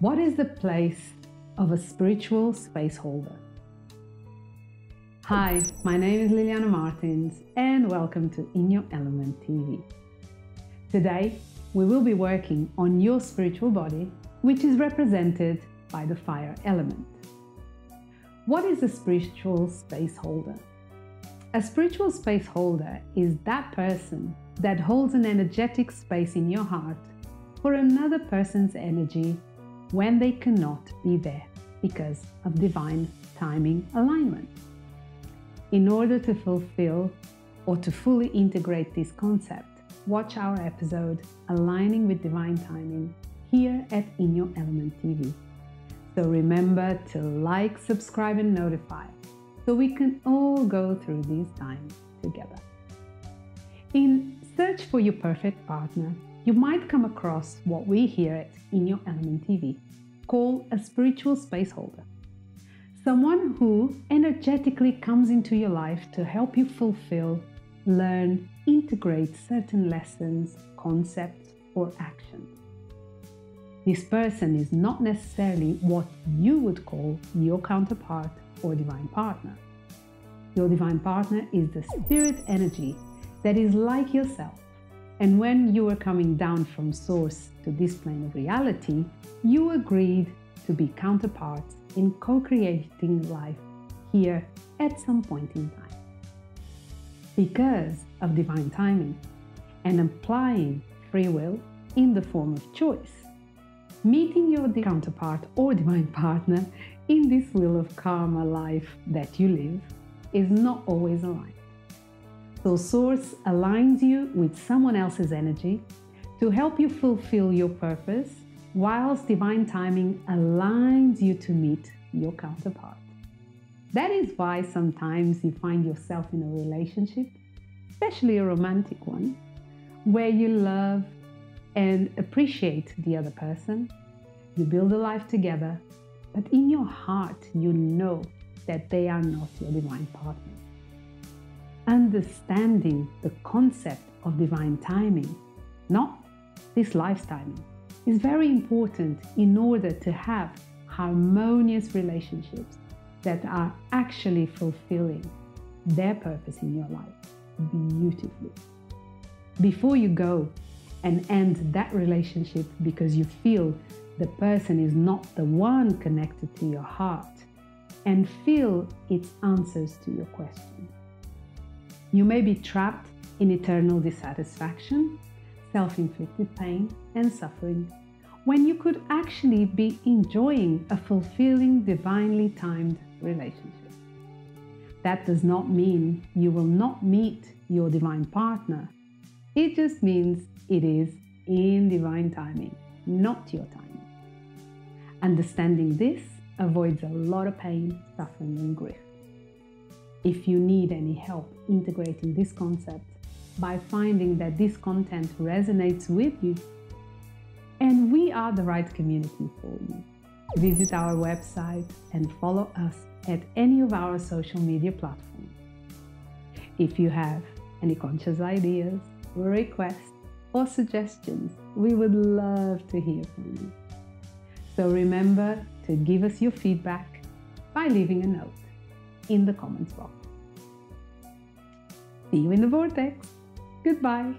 What is the place of a spiritual space holder? Hi, my name is Liliana Martins and welcome to In Your Element TV. Today, we will be working on your spiritual body, which is represented by the fire element. What is a spiritual space holder? A spiritual space holder is that person that holds an energetic space in your heart for another person's energy when they cannot be there because of divine timing alignment. In order to fulfill or to fully integrate this concept, watch our episode Aligning with Divine Timing here at In Your Element TV. So remember to like, subscribe, and notify so we can all go through these times together. In search for your perfect partner, you might come across what we here at In Your Element TV call a spiritual space holder. Someone who energetically comes into your life to help you fulfill, learn, integrate certain lessons, concepts, or actions. This person is not necessarily what you would call your counterpart or divine partner. Your divine partner is the spirit energy that is like yourself. And when you were coming down from source to this plane of reality, you agreed to be counterparts in co creating life here at some point in time. Because of divine timing and applying free will in the form of choice, meeting your counterpart or divine partner in this wheel of karma life that you live is not always aligned. So, Source aligns you with someone else's energy to help you fulfill your purpose, whilst divine timing aligns you to meet your counterpart. That is why sometimes you find yourself in a relationship, especially a romantic one, where you love and appreciate the other person. You build a life together, but in your heart, you know that they are not your divine partner. Understanding the concept of divine timing, not this life timing, is very important in order to have harmonious relationships that are actually fulfilling their purpose in your life beautifully. Before you go and end that relationship because you feel the person is not the one connected to your heart and feel its answers to your questions. You may be trapped in eternal dissatisfaction, self inflicted pain, and suffering when you could actually be enjoying a fulfilling, divinely timed relationship. That does not mean you will not meet your divine partner. It just means it is in divine timing, not your timing. Understanding this avoids a lot of pain, suffering, and grief. If you need any help integrating this concept by finding that this content resonates with you, and we are the right community for you, visit our website and follow us at any of our social media platforms. If you have any conscious ideas, requests, or suggestions, we would love to hear from you. So remember to give us your feedback by leaving a note in the comments box. See you in the vortex. Goodbye.